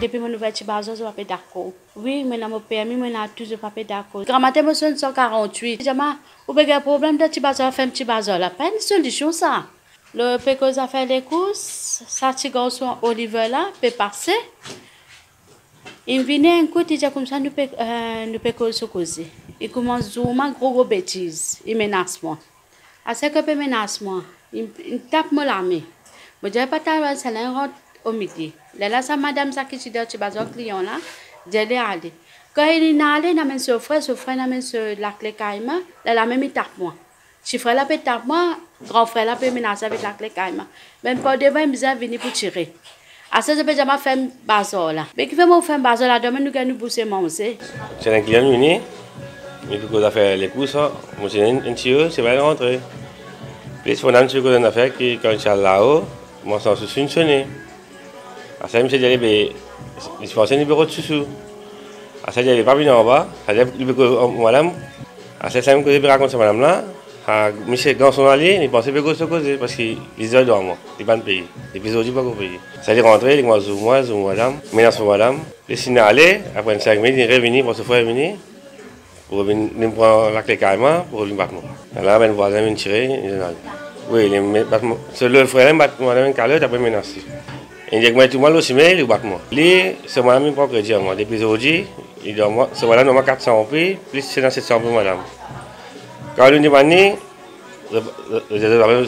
depuis mon ouverture bazar, je pas d'accord. Oui, mais dans mon permis, n'a toujours pas d'accord. Quand matin, moi 148. Jamais, ou un problème de petit bazar, fait un petit bazar là, pas une solution ça. Le pécos a fait les courses, ça petit garçon Oliver là, peut passer. Il vient un coup, il dit comme ça, nous peut se causer. Il commence à gros, gros bêtise. Il menace moi. À ce que menace moi, il, tape moi la main. Je dis pas là rentre au midi. Là là ça madame ça qui dit tu vas client là, j'allais aller. Quand il est allé, il amène son frère, son frère amène la clé caïma, là la même il tape moi. Si frère là peut tape moi, grand frère là peut menacer avec la clé caïma. Même pas devant il me venir pour tirer. À ce que j'ai fait un bazar là. Mais qui fait mon faire bazar là, demain nous gagnons pousser manger. C'est un client venu, il faut qu'on fait les courses, moi c'est un tuyau, c'est pas rentrer. Puis on a un tuyau qu'on a fait quand il est là-haut, moi ça se fonctionne. Je il se un numéro de sous. À ça, j'avais pas venu en bas, à ça, il madame, à ça, je me raconter à madame là. Monsieur, quand son allé, il pensait que se causer parce moi, il pas de pays. Aujourd'hui, pas pays. Ça est rentré, il m'a dit, moi, je madame, maintenant, c'est madame. Le signe allé, après 5 minutes, il est revenu pour se faire venir. Pour venir prendre la clé carrément, pour lui battre. Là, ben, voisin. Oui, c'est le frère, calotte, après, menacé. Que moi, tout le monde aussi, mais il bat moi. Lui, c'est moi, même pas à moi. Depuis aujourd'hui, il dit, moi, c'est voilà, normalement 400 euros, plus c'est dans 700 euros, madame. Quand il dit, je vais je vais aller,